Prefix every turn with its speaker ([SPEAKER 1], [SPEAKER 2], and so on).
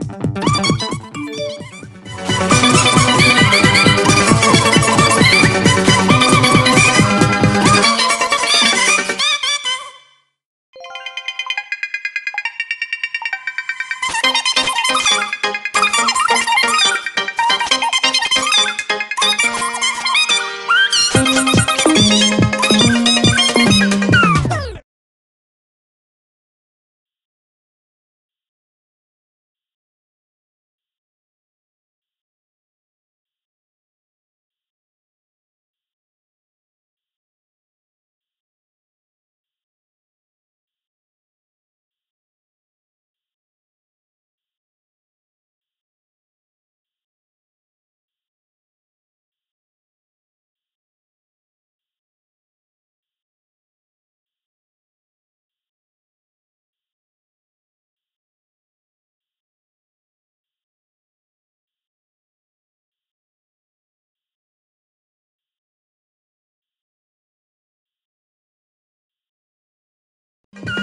[SPEAKER 1] す you